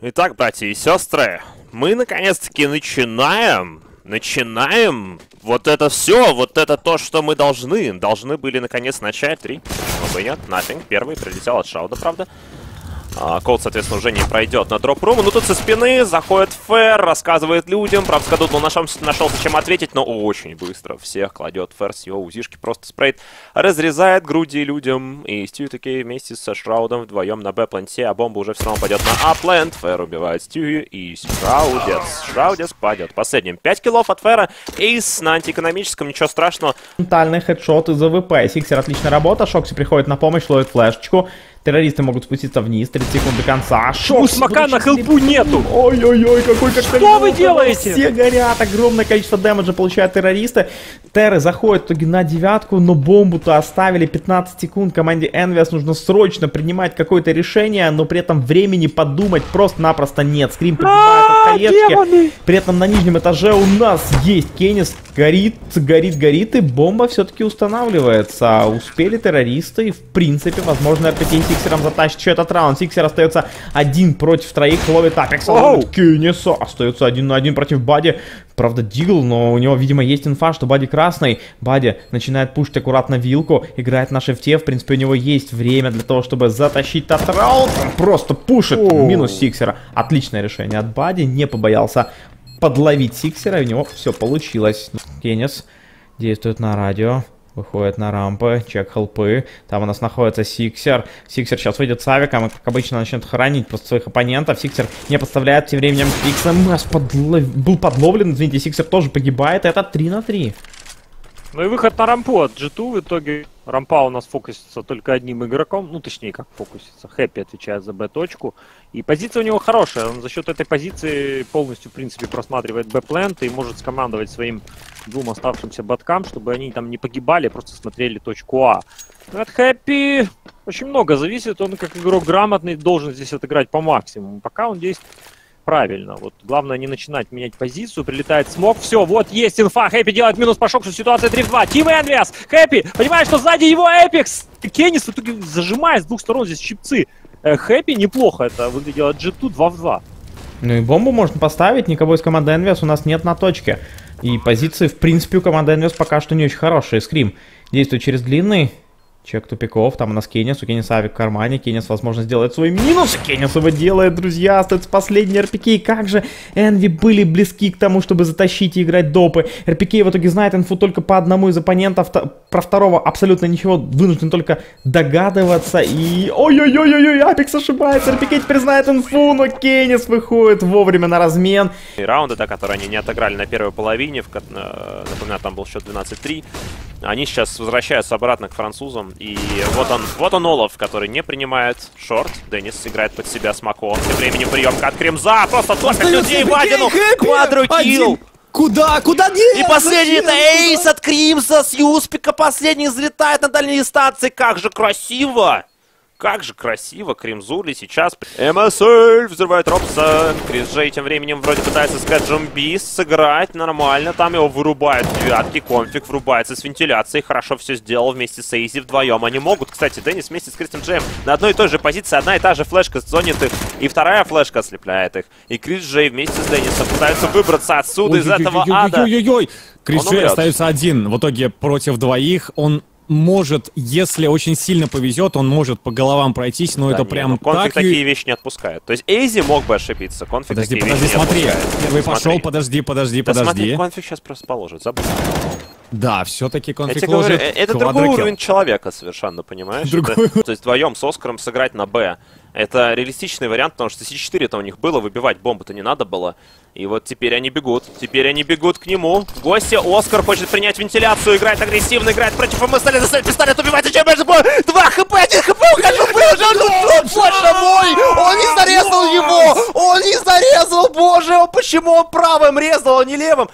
Итак, братья и сестры, мы наконец-таки начинаем, начинаем вот это все, вот это то, что мы должны, должны были наконец начать. Три, но нет, nothing. Первый прилетел от Шауда, правда. А, Колд, соответственно, уже не пройдет на дроп-руму. Ну, тут со спины заходит Фэр, рассказывает людям. Правда, Скадудл нашел, нашелся чем ответить, но очень быстро всех кладет Фэр с его узишки. Просто спрейт разрезает груди людям. И Стью таки вместе со Шраудом вдвоем на Б-планте, а бомба уже все равно пойдет на Апленд. Фэр убивает Стью и Шраудец. Шраудец падет последним. 5 киллов от Фэра. Ace на антиэкономическом, ничего страшного. Моментальный headshot из АВП. Сиксер отличная работа. Шокси приходит на помощь, ловит флешечку. Террористы могут спуститься вниз, 30 секунд до конца. Шок! У смока на хелпу нету! Ой-ой-ой, какой коктейль! Что вы делаете? Все горят, огромное количество дэмэджа получают террористы. Терры заходят в итоге на девятку, но бомбу-то оставили 15 секунд. Команде Envious нужно срочно принимать какое-то решение, но при этом времени подумать просто-напросто нет. Скрим погибает от А, колечки. При этом на нижнем этаже у нас есть Кенни С. Горит, горит, горит, и бомба все-таки устанавливается. Успели террористы, и в принципе, возможно, РПТ Сиксером затащит еще этот раунд. Сиксер остается один против троих, ловит Апекса, ловит! Кенни С. Остается один на один против Бади. Правда, Дигл, но у него, видимо, есть инфа, что Бади красный. Бади начинает пушить аккуратно вилку, играет на шифте. В принципе, у него есть время для того, чтобы затащить этот раунд. Просто пушит. Минус Сиксера. Отличное решение от Бади. Не побоялся подловить Сиксера, и у него все получилось. Кенни С действует на радио. Выходит на рампы, чек хелпы. Там у нас находится Сиксер. Сиксер сейчас выйдет с авиком и, как обычно, начнет хранить просто своих оппонентов. Сиксер не подставляет тем временем Фикса. Масс подлов... был подловлен, извините, Сиксер тоже погибает. Это 3 на 3. Ну и выход на рампу от G2 в итоге. Рампа у нас фокусится только одним игроком, ну точнее как фокусится. Хэппи отвечает за Б-точку. И позиция у него хорошая, он за счет этой позиции полностью в принципе просматривает Б-plant и может скомандовать своим двум оставшимся боткам, чтобы они там не погибали, просто смотрели точку А. Ну, от Хэппи очень много зависит, он как игрок грамотный должен здесь отыграть по максимуму. Пока он действует правильно. Вот главное не начинать менять позицию. Прилетает смог. Все, вот есть инфа. Хэппи делает минус по шоксу. Ситуация 3 в 2. Тим Энвиас. Хэппи. Понимаешь, что сзади его Эпикс. Кеннис в итоге зажимает с двух сторон здесь щипцы. Э, Хэппи неплохо это выглядело. G2 2 в 2. Ну и бомбу можно поставить, никого из команды Envious у нас нет на точке. И позиции, в принципе, у команды Envious пока что не очень хорошие. Скрим действует через длинный. Чек тупиков, там у нас Кеннис, у Кенниса авик в кармане, Кеннис, возможно, сделает свой минус, Кеннис его делает, друзья, остается последний РПК, и как же Энви были близки к тому, чтобы затащить и играть допы. РПК в итоге знает инфу только по одному из оппонентов, про второго абсолютно ничего, вынужден только догадываться, и ой-ой-ой-ой, Апекс ошибается, РПК теперь знает инфу, но Кеннис выходит вовремя на размен, И раунды, да, которые они не отыграли на первой половине, в, э, напоминаю, там был счет 12-3, они сейчас возвращаются обратно к французам. И вот он, вот он Олаф, который не принимает шорт. Деннис играет под себя с Маком. Тем временем приемка от Кремза. Просто топит людей в Адину. Квадрокилл. Куда? Куда нет? И последний это эйс от Кримса с Юспика. Последний взлетает на дальней дистанции. Как же красиво! Как же красиво Кримзули сейчас. МСЛ взрывает Робсон. Крис Джей тем временем вроде пытается сказать Джомбис сыграть нормально. Там его вырубают девятки. Конфиг врубается с вентиляцией. Хорошо все сделал вместе с Эйзи вдвоем. Они могут, кстати, Деннис вместе с Кристин Джеем на одной и той же позиции. Одна и та же флешка зонит их. И вторая флешка ослепляет их. И Крис Джей вместе с Деннисом пытаются выбраться отсюда, из этого ада. Крис Джей остается один. В итоге против двоих он может, если очень сильно повезет, он может по головам пройтись, но Да это не, прям ну, конфиг так... такие вещи не отпускает. То есть Эйзи мог бы ошибиться, конфиг Подожди, такие подожди, вещи не смотри. отпускает. Первый Смотри. пошел, подожди, подожди, Да смотри, подожди. конфиг сейчас просто положит, забудь. Да, все-таки конфиг тебе говорю, ложит э, это другой уровень человека совершенно, понимаешь? Другой Это- то есть вдвоем с Оскаром сыграть на Б. Это реалистичный вариант, потому что С4-то у них было, выбивать бомбу-то не надо было. И вот теперь они бегут. Теперь они бегут к нему. В гости Оскар хочет принять вентиляцию, играет агрессивно, играет против МСЛ, достает пистолет, убивает, зачем между собой? Два хп, один хп, ухожу, выжил, боже мой! Он не зарезал его! Он не зарезал, боже, почему он правым резал, а не левым?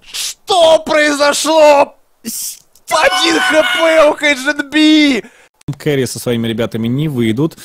Что произошло? Один хп у HNB! Кэрри со своими ребятами не выйдут.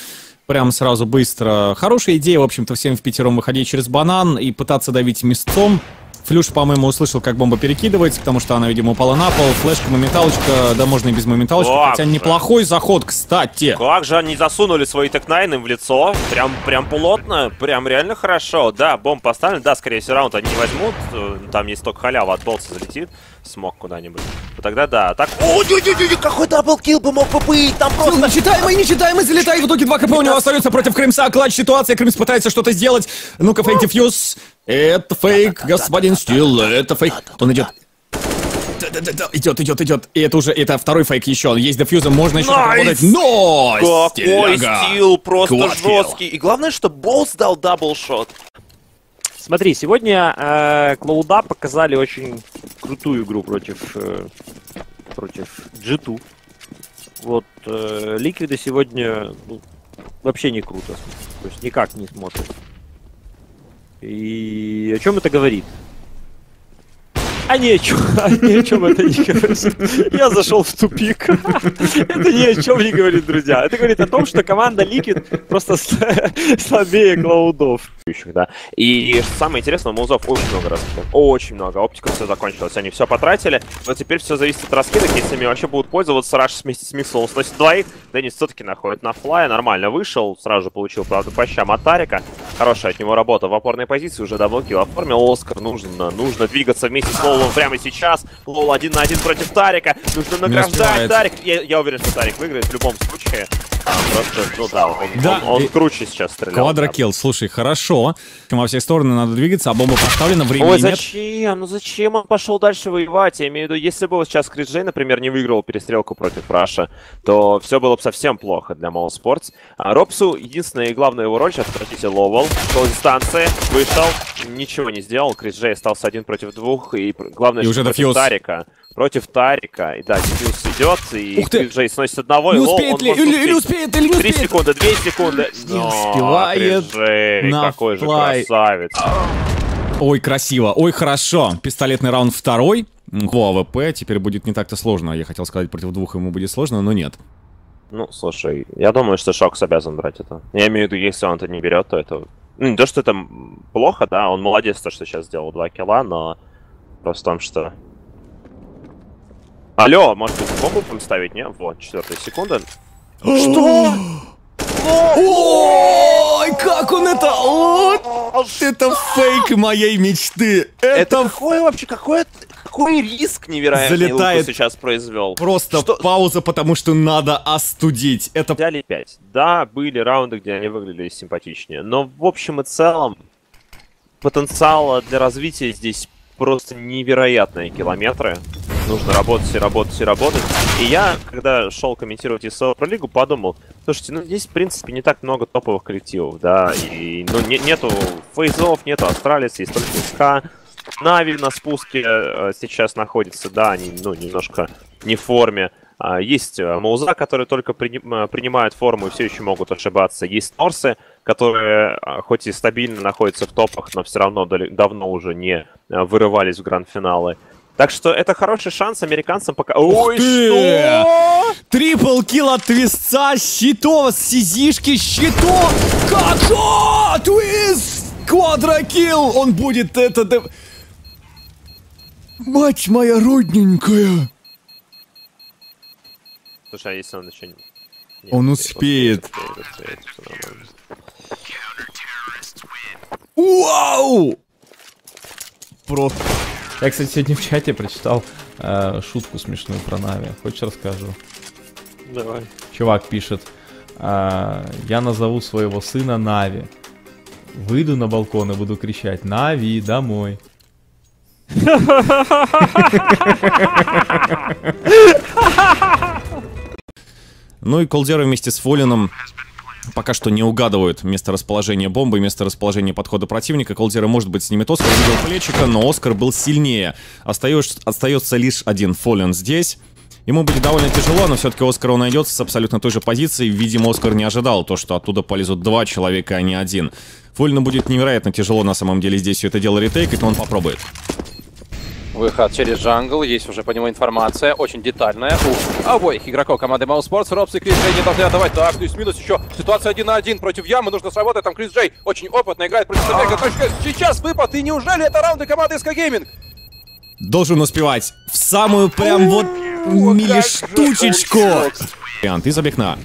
Прям сразу быстро. Хорошая идея, в общем-то, всем в пятером выходить через банан и пытаться давить местом. Флюш, по-моему, услышал, как бомба перекидывается, потому что она, видимо, упала на пол. Флешка, моменталочка, да можно и без моменталочки. Как Хотя же. неплохой заход, кстати. Как же они засунули свои текнайны в лицо. Прям, прям плотно, прям реально хорошо. Да, бомб поставлен, да, скорее всего, раунд они не возьмут. Э, Там есть только халява от болта залетит. Смог куда-нибудь. Вот Тогда да. Так. Ой-ой-ой, какой double kill бы мог бы быть! Там просто. Нечитаемый, нечитаемый залетает. В итоге 2 хп у него остается против Крымса. Clutch ситуация. Крымс пытается что-то сделать. Ну-ка, fake defuse. Это фейк, господин Стил. Это фейк. Он идет. Идет, идет, идет. И это уже, это второй фейк еще. Есть дефьюзом, можно еще работать. Но! Какой стил просто жесткий. И главное, что Болс дал double shot. Смотри, сегодня э, Клоуда показали очень крутую игру против, э, против G2. Вот э, Ликвиды сегодня ну, вообще не круто. То есть никак не смотрят. И о чем это говорит? А ни о чем, а ни о чем это не говорит. Я зашел в тупик. Это ни о чем не говорит, друзья. Это говорит о том, что команда Liquid просто слабее клаудов. Ищущих, да. И самое интересное, Маузов очень много раскидок. Очень много. Оптика все закончилась. Они все потратили. Но теперь все зависит от раскидок. Если ими вообще будут пользоваться, Раш вместе с Миксом сносит двоих. Денис все-таки находит на флае. Нормально вышел. Сразу же получил, правда, по щам от Тарика. Хорошая от него работа в опорной позиции. Уже double kill оформил. Оскар нужно, нужно двигаться вместе с Лолом прямо сейчас. Лол один на один против Тарика. Нужно награждать. Тарик. Я, я уверен, что Тарик выиграет в любом случае. А, просто, ну да, он, Да, он- он круче сейчас стрелял. Квадрокилл, слушай, хорошо. Во все стороны надо двигаться, а бомба поставлена, времени Ой, нет. зачем? Ну зачем он пошел дальше воевать? Я имею в виду, если бы вот сейчас Крис Джей, например, не выиграл перестрелку против Раша, то все было бы совсем плохо для Мол Спортс. А Робсу единственная и главная его роль сейчас, простите, ловал, шел дистанции, вышел, ничего не сделал. Крис Джей остался один против двух, и главное, И что уже против. Тарика. Против Тарика. И да, defuse идет, и Ух ты! Крис Джей сносит одного, и Лол, успеет он ли? может Или, или успеть. Успеет, или не Три успеет. секунды, две секунды. Не Но, успевает Джей, на какой же флай. красавец. Ой, красиво, ой, хорошо. Пистолетный раунд второй. По АВП теперь будет не так-то сложно. Я хотел сказать, против двух ему будет сложно, но нет. Ну, слушай, я думаю, что Шокс обязан брать это. Я имею в виду, если он это не берет, то это... Ну, не то, что это плохо, да, он молодец, то, что сейчас сделал два килла, но просто в том, что... Алло, может быть, бомбу ставить, не? Вот, четвертая секунда. Что? Ой, как он это... Это фейк моей мечты. Это какой вообще, какой, какой риск невероятный Залетает. Сейчас произвел? Просто Что- пауза, потому что надо остудить. Это Взяли 5. Да, были раунды, где они выглядели симпатичнее. Но в общем и целом потенциала для развития здесь просто невероятные километры. Нужно работать и работать и работать. И я, когда шел комментировать ESL Pro подумал, слушайте, ну здесь, в принципе, не так много топовых коллективов, да, и ну, не- нету фейзов, нету Астралис, есть только СК. Нави на спуске э, сейчас находится, да, они, ну, немножко не в форме. А, Есть э, Мауза, которые только э, принимают форму и все еще могут ошибаться. Есть Торсы, которые хоть и стабильно находятся в топах, но все равно давно уже не вырывались в гранд-финалы. Так что это хороший шанс американцам пока... Ой, ты! что? Трипл килл от Твистца, Щитова, с Сизишки, Щитов! Как же? Твист! Квадрокилл! Он будет это... Мать моя родненькая! Слушай, а если он еще не... Нет, Он успеет, успеет. успеет. Вау! Просто... Я, кстати, сегодня в чате прочитал э, шутку смешную про Нави. Хочешь расскажу? Давай. Чувак пишет, а, я назову своего сына Нави. Выйду на балкон и буду кричать «Нави, домой!» Ну и Колдера вместе с Фолином пока что не угадывают место расположения бомбы, место расположения подхода противника. Колдера может быть снимет Оскар, видел плечика, но Оскар был сильнее. Остаешь- остается лишь один Фолин здесь. Ему будет довольно тяжело, но все-таки Оскар он найдется с абсолютно той же позиции. Видимо, Оскар не ожидал то, что оттуда полезут два человека, а не один. Фолину будет невероятно тяжело на самом деле здесь все это дело ретейкать, но он попробует. Выход через джангл, есть уже по нему информация, очень детальная. У обоих игроков команды Mouse Sports, Робс и Крис Джей не должны отдавать. Так, плюс-минус еще ситуация один на один против Ямы, нужно сработать. Там Крис Джей очень опытно играет против соперника. Точка, сейчас выпад, и неужели это раунды команды СК Gaming? Должен успевать в самую прям вот милиштучечку. Вариант из окна.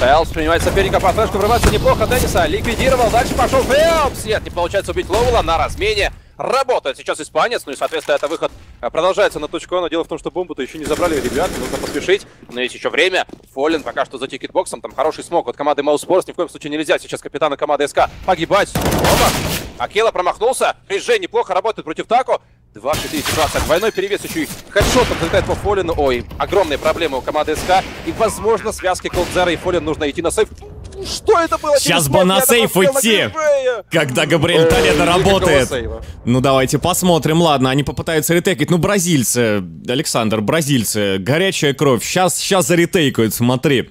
Фелпс принимает соперника по флешку, врывается неплохо Денниса, ликвидировал, дальше пошел Фелпс. Нет, не получается убить Лоула на размене. Работает сейчас испанец, ну и, соответственно, это выход а, продолжается на точку А, но дело в том, что бомбу-то еще не забрали ребят, нужно поспешить, но есть еще время. Фоллен пока что за тикетбоксом, там хороший смог от команды Sports, ни в коем случае нельзя сейчас капитана команды СК погибать. Оба. Акела промахнулся, Рижей неплохо работает против Тако. 2-4 ситуация. Двойной перевес еще и хедшотом залетает по Фолину. Ой, огромные проблемы у команды СК. И, возможно, связки Колдзера и Фолин нужно идти на сейф. Что это было? Сейчас бы на сейф идти, когда Габриэль Толедо работает. Ну давайте посмотрим. Ладно, они попытаются ретейкать. Ну, бразильцы, Александр, бразильцы, горячая кровь. Сейчас, сейчас заретейкают, смотри.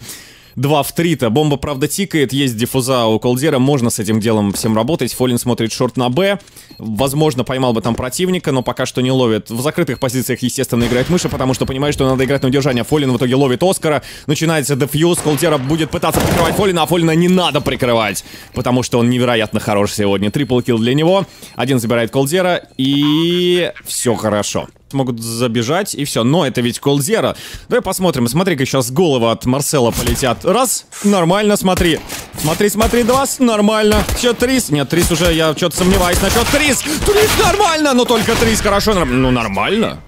2 в 3-то. Бомба, правда, тикает. Есть диффуза у Колдера. Можно с этим делом всем работать. Фолин смотрит шорт на Б. Возможно, поймал бы там противника, но пока что не ловит. В закрытых позициях, естественно, играет мыша, потому что понимает, что надо играть на удержание. Фолин в итоге ловит Оскара. Начинается дефьюз. Колдера будет пытаться прикрывать Фолина, а Фолина не надо прикрывать, потому что он невероятно хорош сегодня. Трипл килл для него. Один забирает Колдера, и все хорошо могут забежать, и все. Но это ведь Колзера. Давай посмотрим. Смотри-ка, сейчас головы от Марсела полетят. Раз, нормально, смотри. Смотри, смотри, два, нормально. Счет Трис. Нет, Трис уже, я что-то сомневаюсь насчет Трис. Трис нормально, но только Трис хорошо. Ну, нормально.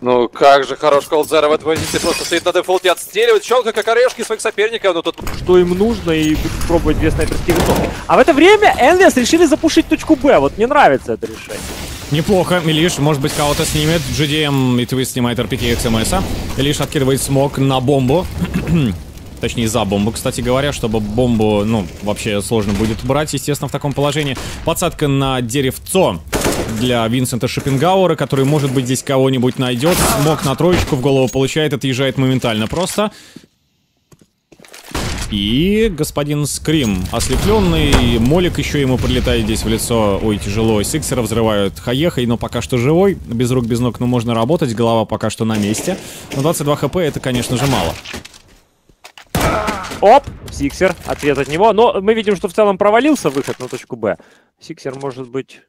Ну, как же хорош Колдзера в этой позиции. Просто стоит на дефолте, отстреливает щелка, как орешки своих соперников. Но тут... Что им нужно, и пробовать две снайперские винтовки. А в это время Энвиас решили запушить точку Б. Вот мне нравится это решение. Неплохо. Милиш, может быть, кого-то снимет. GDM и Твист снимает RPK XMS. Милиш откидывает смог на бомбу. Точнее, за бомбу, кстати говоря, чтобы бомбу, ну, вообще сложно будет брать, естественно, в таком положении. Подсадка на деревцо для Винсента Шопенгауэра, который, может быть, здесь кого-нибудь найдет. Смог на троечку в голову получает, отъезжает моментально просто. И господин Скрим ослепленный. Молик еще ему прилетает здесь в лицо. Ой, тяжело. Сиксера взрывают хаешкой, но пока что живой. Без рук, без ног, но можно работать. Голова пока что на месте. Но 22 хп это, конечно же, мало. Оп, Сиксер, ответ от него. Но мы видим, что в целом провалился выход на точку Б. Сиксер, может быть,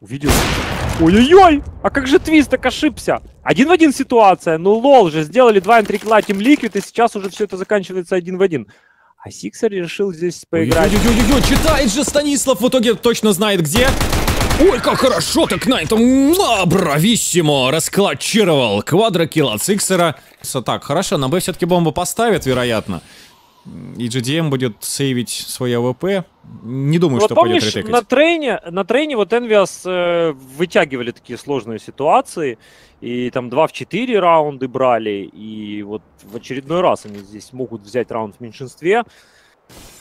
увидел. Ой-ой-ой! А как же Твист так ошибся? Один в один ситуация. Ну лол же, сделали 2 3 кла Team Liquid, и сейчас уже все это заканчивается один в один. А Сиксер решил здесь поиграть. Ой-ой-ой, читает же Станислав, в итоге точно знает где. Ой, как хорошо так на этом брависсимо раскладчировал квадрокилл от Сиксера. Так, хорошо, на Б все-таки бомбу поставят, вероятно и JDM будет сейвить свой АВП. Не думаю, вот что помнишь, пойдет ретекать. на трейне, на трейне вот Envious э, вытягивали такие сложные ситуации, и там 2 в 4 раунды брали, и вот в очередной раз они здесь могут взять раунд в меньшинстве.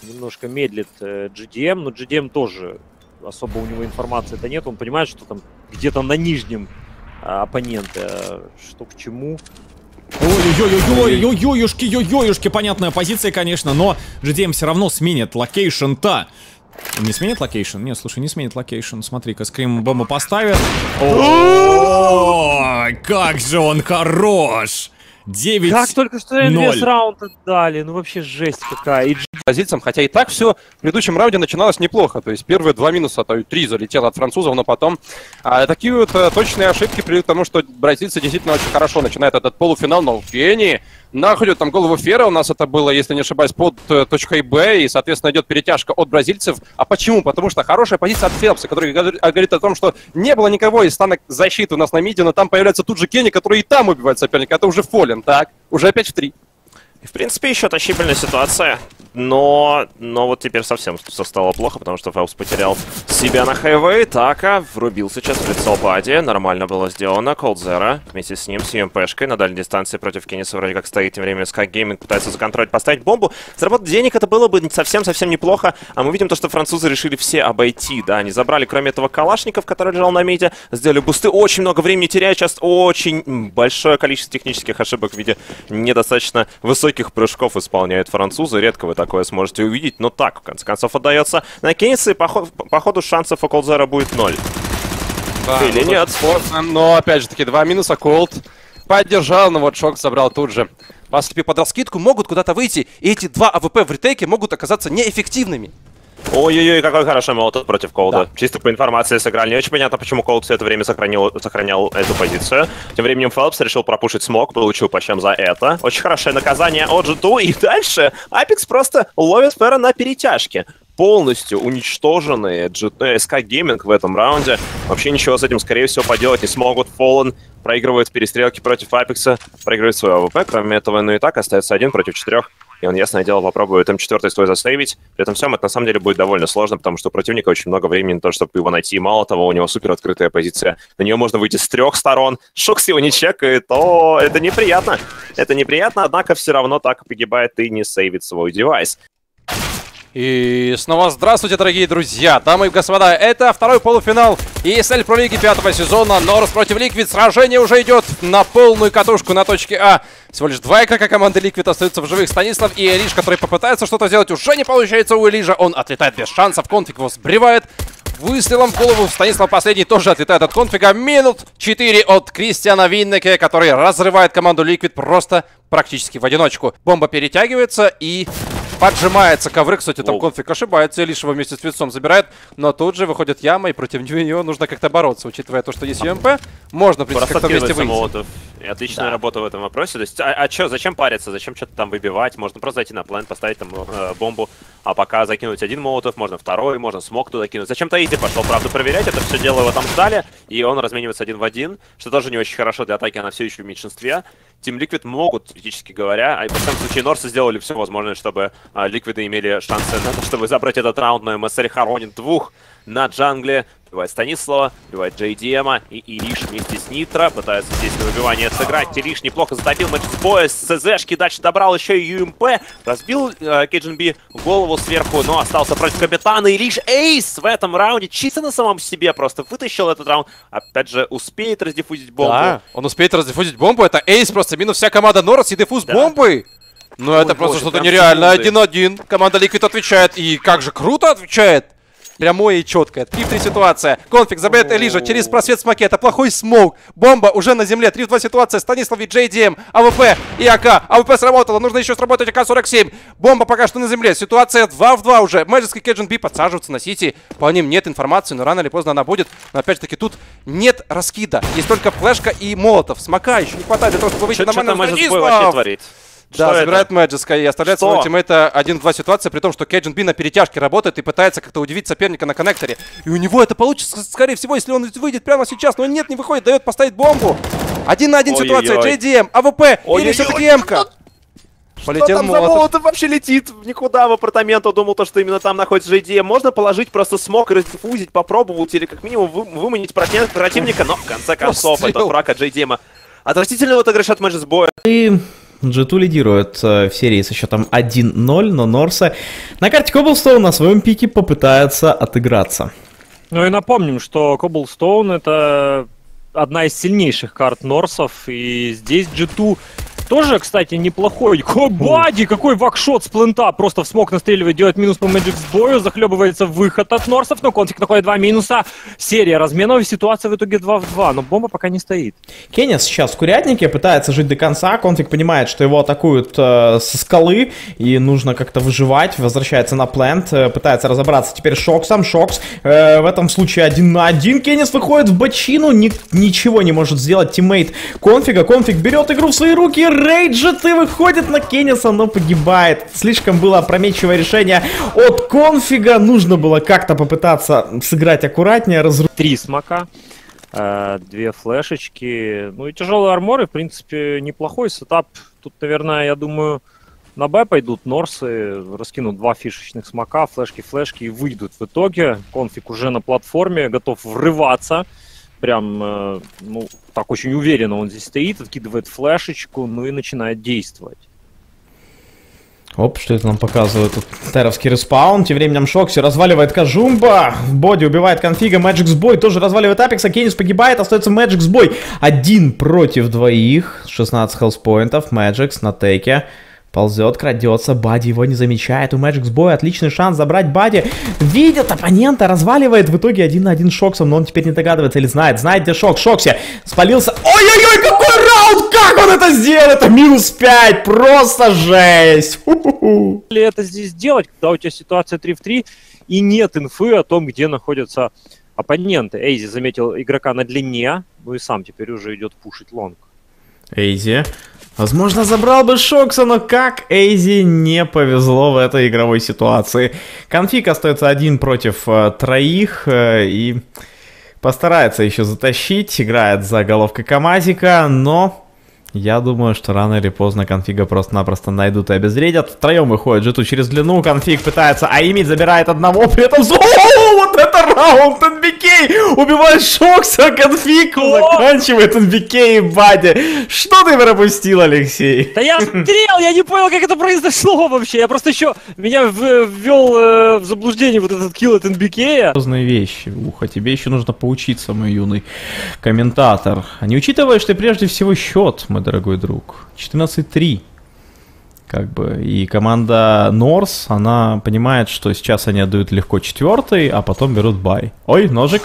Немножко медлит э, JDM, но JDM тоже особо у него информации-то нет, он понимает, что там где-то на нижнем э, оппоненты, э, что к чему. Ой-ой-ой-ой-ой-ой-ой-ой, ой-ой-ой, понятная позиция, конечно, но JDM все равно сменит location -то. Не сменит location? Нет, слушай, не сменит location. Смотри-ка, скрим бомбу поставит. О, как же он хорош! 9 Как только что весь раунд отдали, ну вообще жесть какая. И бразильцам, хотя и так все в предыдущем раунде начиналось неплохо. То есть первые два минуса, то есть три залетело от французов, но потом а, такие вот а, точные ошибки приведут к тому, что бразильцы действительно очень хорошо начинают этот полуфинал, но в гении находят там голову Фера. У нас это было, если не ошибаюсь, под э, точкой Б. И, соответственно, идет перетяжка от бразильцев. А почему? Потому что хорошая позиция от Фелпса, который говорит о том, что не было никого из станок защиты у нас на миде, но там появляется тут же Кенни, который и там убивает соперника. Это уже Фолен, так? Уже опять в три. В принципе, еще тащибельная ситуация. Но, но вот теперь совсем все стало плохо, потому что Фаус потерял себя на хайвей. Така врубил сейчас в лицо Бади. Нормально было сделано. Колдзера вместе с ним, с ЮМПшкой на дальней дистанции против Кенниса вроде как стоит. Тем временем Sky Gaming пытается законтролить, поставить бомбу. Заработать денег это было бы совсем-совсем неплохо. А мы видим то, что французы решили все обойти. Да, они забрали, кроме этого, Калашников, который лежал на миде. Сделали бусты. Очень много времени теряют. Сейчас очень большое количество технических ошибок в виде недостаточно высоких прыжков исполняют французы. Редко вы такое сможете увидеть, но так, в конце концов, отдается на Кенниса, и по, по ходу шансов у Колзера будет ноль. Да, Или ну, нет? Сложно, но опять же таки два минуса. Колд поддержал, но вот Шок забрал тут же. Паслипи под раскидку могут куда-то выйти, и эти два АВП в ретейке могут оказаться неэффективными. Ой-ой-ой, какой хороший молоток против Колда. Чисто по информации сыграли. Не очень понятно, почему Колд все это время сохранил, сохранял эту позицию. Тем временем Фелпс решил пропушить смог, получил по чем за это. Очень хорошее наказание от G2. И дальше Апекс просто ловит Фера на перетяжке. Полностью уничтоженные G- э, SK Gaming в этом раунде. Вообще ничего с этим, скорее всего, поделать не смогут. Fallen проигрывает в перестрелке против Апекса, проигрывает свой АВП. Кроме этого, ну и так остается один против четырех. И он, ясное дело, попробует М4 свой засейвить. При этом всем это на самом деле будет довольно сложно, потому что у противника очень много времени на то, чтобы его найти. Мало того, у него супер открытая позиция. На нее можно выйти с трех сторон. Шокс его не чекает. О, это неприятно. Это неприятно, однако все равно так погибает и не сейвит свой девайс. И снова здравствуйте, дорогие друзья, дамы и господа, это второй полуфинал ESL Pro Лиги пятого сезона, Норс против Ликвид, сражение уже идет на полную катушку на точке А. Всего лишь два игрока команды Ликвид остаются в живых, Станислав и Элиш, который попытается что-то сделать, уже не получается у Элижа, он отлетает без шансов, конфиг его сбривает, Выстрелом в голову Станислав последний тоже отлетает от конфига. Минус 4 от Кристиана Виннеке, который разрывает команду Ликвид просто практически в одиночку. Бомба перетягивается и поджимается. Ковры, кстати, там Оу. конфиг ошибается. Лишь его вместе с Вицом забирает. Но тут же выходит яма, и против нее нужно как-то бороться. Учитывая то, что есть ЮМП, можно, в принципе, как-то вместе выйти. молотов. И отличная работа в этом вопросе. То есть, а, а чё, зачем париться? Зачем что-то там выбивать? Можно просто зайти на план, поставить там э, бомбу, а пока закинуть один молотов, можно второй, можно смог туда кинуть. Зачем Таити пошел, правда, проверять? Это все дело его там ждали, и он разменивается один в один, что тоже не очень хорошо для атаки, она все еще в меньшинстве. Team Liquid могут, теоретически говоря, а в этом случае Норсы сделали все возможное, чтобы а, Ликвиды имели шансы на то, чтобы забрать этот раунд, но МСЛ хоронит двух на джангле. Убивает Станислава, убивает JDM и Ириш вместе с Нитро. Пытается здесь на выбивание сыграть. Ириш неплохо затопил матч с боя. С ЦЗшки дальше добрал еще и ЮМП. Разбил э, KGNB голову сверху, но остался против капитана. Ириш Эйс в этом раунде чисто на самом себе просто вытащил этот раунд. Опять же, успеет раздиффузить бомбу. Да, он успеет раздиффузить бомбу. Это ace просто. Минус вся команда Норс и дефуз Да. бомбы. Ну это Ой, просто что-то секунды. Один-один. Команда Ликвид отвечает. И как же круто отвечает. Прямое и четкое. 3 в 3 ситуация. Конфиг забирает Элижа через просвет смоки. Это плохой smoke. Бомба уже на земле. 3 в 2 ситуация. Станислав и JDM. АВП и АК. АВП сработало. Нужно еще сработать АК-47. Бомба пока что на земле. Ситуация 2 в 2 уже. Magic и Кэджин Би подсаживаются на CT. По ним нет информации, но рано или поздно она будет. Но опять же таки тут нет раскида. Есть только флешка и молотов. Смока еще не хватает для того, чтобы выйти Что нормально. там Станислав! вообще творит? Да, Что забирает это? Мэджиска и оставляет Что? своего тиммейта 1-2 ситуация, при том, что Кейджин Би на перетяжке работает и пытается как-то удивить соперника на коннекторе. И у него это получится, скорее всего, если он выйдет прямо сейчас, но нет, не выходит, дает поставить бомбу. Один на один ситуация, JDM, АВП, или все-таки М-ка. Полетел Что там за молотов. молотов вообще летит в никуда в апартамент? Он думал, то, что именно там находится JDM. Можно положить просто смог, раздиффузить, попробовать или как минимум вы- выманить против- противника, но в конце концов это Прострел. фраг от JDM. Отвратительный вот отыгрыш от Magic Boy. И G2 лидирует э, в серии со счетом 1-0, но Норса на карте Cobblestone на своем пике попытается отыграться. Ну и напомним, что Cobblestone это одна из сильнейших карт Норсов, и здесь G2 тоже, кстати, неплохой. Бади, какой вакшот с плента. Просто в смог настреливает, делает минус по Magic бою, захлебывается выход от Норсов, но конфиг находит два минуса. Серия разменов, и ситуация в итоге 2 в 2, но бомба пока не стоит. Кеннис сейчас в курятнике, пытается жить до конца. Конфиг понимает, что его атакуют э, со скалы, и нужно как-то выживать. Возвращается на плент, э, пытается разобраться теперь с Шоксом. Шокс э, в этом случае один на один. Кеннис выходит в бочину, ни- ничего не может сделать тиммейт Конфига. Конфиг берет игру в свои руки, рейджит и выходит на Кенниса, но погибает. Слишком было опрометчивое решение от Конфига. Нужно было как-то попытаться сыграть аккуратнее, разрушить. Три смока, э, две флешечки. Ну и тяжелые арморы, в принципе, неплохой сетап. Тут, наверное, я думаю, на Б пойдут Норсы, раскинут два фишечных смока, флешки, флешки и выйдут. В итоге конфиг уже на платформе, готов врываться. Прям, э, ну, так очень уверенно он здесь стоит, откидывает флешечку, ну и начинает действовать. Оп, что это нам показывает? Тут Теровский респаун. Тем временем Шокси разваливает Каджунба. Боди убивает конфига. Magisk Boy тоже разваливает Апекса. Кеннис погибает. Остается Magisk Boy. Один против двоих. 16 хелспоинтов. Magisk на теке. Ползет, крадется, Бади его не замечает. У Magisk Boy отличный шанс забрать Бади. Видит оппонента, разваливает в итоге один на один Шоксом, но он теперь не догадывается или знает. Знает, где Шок. Шокси спалился. Ой-ой-ой, какой раунд! Как он это сделал? Это минус 5, просто жесть. Ху-ху-ху. ли это здесь делать, когда у тебя ситуация 3 в 3 и нет инфы о том, где находятся оппоненты. Эйзи заметил игрока на длине, ну и сам теперь уже идет пушить лонг. Эйзи. Возможно, забрал бы Шокса, но как Эйзи не повезло в этой игровой ситуации. Конфиг остается один против э, троих э, и постарается еще затащить. Играет за головкой Камазика, но я думаю, что рано или поздно конфига просто-напросто найдут и обезвредят. Втроем выходит Джиту через длину, конфиг пытается, а Имид забирает одного, при этом... О, раунд! NBK убивает Шокса, конфиг заканчивает NBK и Бади. Что ты пропустил, Алексей? Да я смотрел, я не понял, как это произошло вообще. Я просто еще меня в- ввел э, в заблуждение вот этот килл от НБК. Серьезные вещи. Ух, а тебе еще нужно поучиться, мой юный комментатор. А не учитывая, что прежде всего счет, мой дорогой друг. 14-3. Как бы. И команда Норс, она понимает, что сейчас они отдают легко четвертый, а потом берут бай. Ой, ножик.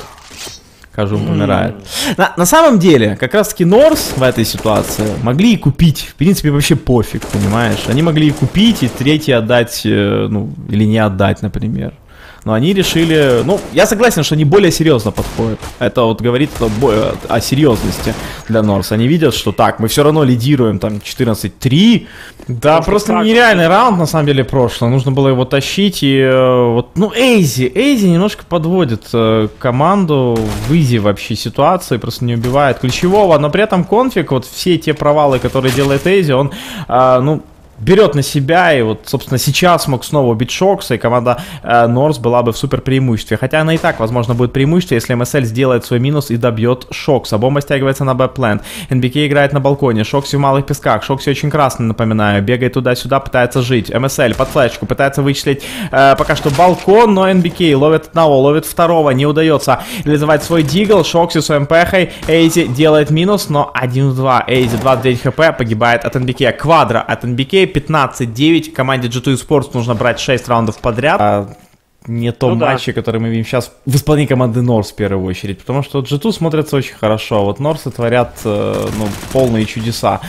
Кажум помирает. На, на самом деле, как раз таки Норс в этой ситуации могли и купить. В принципе, вообще пофиг, понимаешь? Они могли и купить, и третий отдать, э, ну, или не отдать, например. Но они решили, ну, я согласен, что они более серьезно подходят. Это вот говорит о, о серьезности для Норс. Они видят, что так, мы все равно лидируем там 14-3. Да, Может, просто так. нереальный раунд на самом деле прошлый. Нужно было его тащить и э, вот, ну, Эйзи, Эйзи немножко подводит э, команду в Изи вообще ситуации, просто не убивает ключевого, но при этом конфиг, вот все те провалы, которые делает Эйзи, он, э, ну, берет на себя, и вот, собственно, сейчас мог снова убить Шокса, и команда э, Норс была бы в супер преимуществе. Хотя она и так, возможно, будет преимущество, если МСЛ сделает свой минус и добьет Шокса. Бомба стягивается на B plant. НБК играет на балконе. Шокси в малых песках. Шокси очень красный, напоминаю. Бегает туда-сюда, пытается жить. МСЛ под флешку, пытается вычислить э, пока что балкон, но НБК ловит одного, ловит второго, не удается реализовать свой дигл. Шокси с МПХой. Эйзи делает минус, но 1 в 2. Эйзи 29 хп, погибает от НБК. Квадро от НБК 15-9. Команде G2 Esports нужно брать 6 раундов подряд. Не том Ну да. матче, который мы видим сейчас в исполнении команды Норс в первую очередь. Потому что G2 смотрятся очень хорошо. а Вот Норсы творят э, ну, полные чудеса.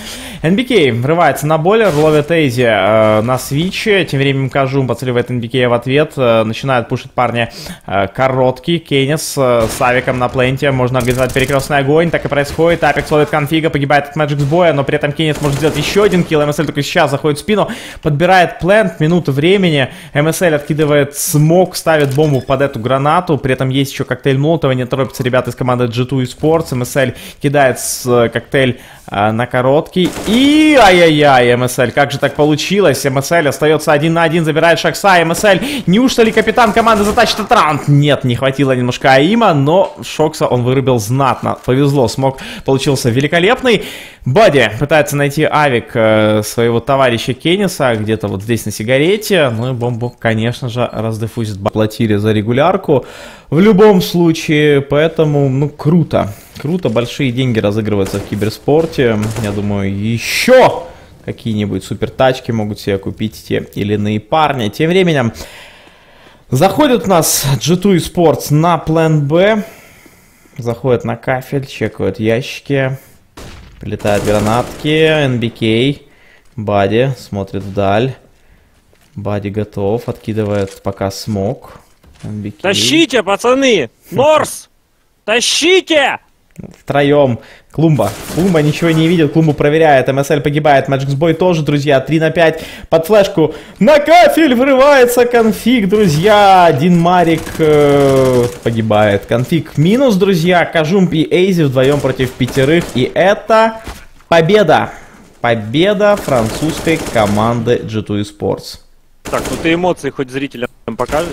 NBK врывается на бойлер, ловит Эйзи э, на свиче. Тем временем Кажум подсыливает NBK в ответ. э, начинает пушить парня э, короткий. Кейнис э, с авиком на пленте. Можно организовать перекрестный огонь. Так и происходит. Апекс ловит конфига, погибает от Magic боя, но при этом Кейнис может сделать еще один килл. МСЛ только сейчас заходит в спину, подбирает плент, минуты времени. МСЛ откидывает смог, ставит бомбу под эту гранату. При этом есть еще коктейль Молотова. Не торопятся ребята из команды G2 Sports. МСЛ кидает с, э, коктейль э, на короткий. И ай-яй-яй, МСЛ, как же так получилось? МСЛ остается один на один, забирает Шакса. МСЛ, неужто ли капитан команды затащит этот? Нет, не хватило немножко Аима, но Шокса он вырубил знатно. Повезло, смог получился великолепный. Бади пытается найти авик э, своего товарища Кенниса где-то вот здесь на сигарете. Ну и бомбу, конечно же, раздефузит. Платили за регулярку. В любом случае, поэтому, ну, круто. Круто, большие деньги разыгрываются в киберспорте. Я думаю, еще какие-нибудь супертачки могут себе купить те или иные парни. Тем временем, заходит у нас G2 Sports на план Б. Заходят на кафель, чекают ящики. Прилетают гранатки, NBK. Бади смотрит вдаль. Бади готов, откидывает пока смог. NBK. Тащите, пацаны! Норс! Тащите! Втроем. Клумба. Клумба ничего не видит. Клумбу проверяет. МСЛ погибает. Boy тоже, друзья. 3 на 5. Под флешку. На кафель врывается конфиг, друзья. Один Марик э, погибает. Конфиг минус, друзья. Кажумп и Эйзи вдвоем против пятерых. И это победа. Победа французской команды G2 Sports. Так, ну ты эмоции хоть зрителям покажешь?